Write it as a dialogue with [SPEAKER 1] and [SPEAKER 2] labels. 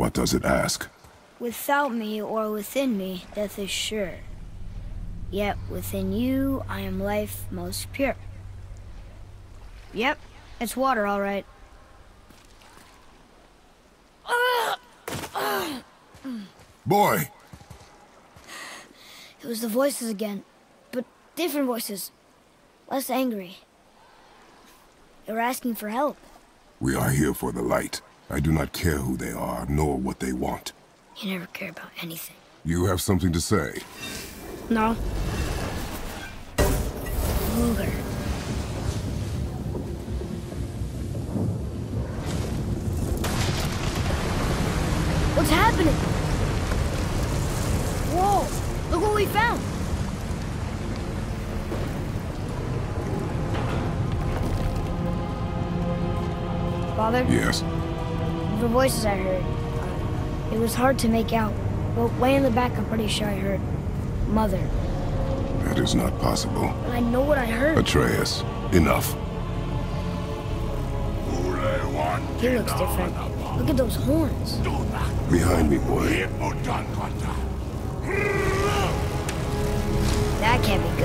[SPEAKER 1] What does it ask?
[SPEAKER 2] Without me or within me, death is sure. Yet within you, I am life most pure. Yep, it's water, all right.
[SPEAKER 1] Boy!
[SPEAKER 2] It was the voices again, but different voices. Less angry. They were asking for help.
[SPEAKER 1] We are here for the light. I do not care who they are, nor what they want.
[SPEAKER 2] You never care about anything.
[SPEAKER 1] You have something to say?
[SPEAKER 2] No. Luger. What's happening? Whoa! Look what we found! Father?
[SPEAKER 1] Yes
[SPEAKER 2] the voices I heard. It was hard to make out, but way in the back I'm pretty sure I heard Mother.
[SPEAKER 1] That is not possible.
[SPEAKER 2] But I know what I heard.
[SPEAKER 1] Atreus, enough.
[SPEAKER 2] He looks different. Look at those horns.
[SPEAKER 1] Behind me, boy. That can't be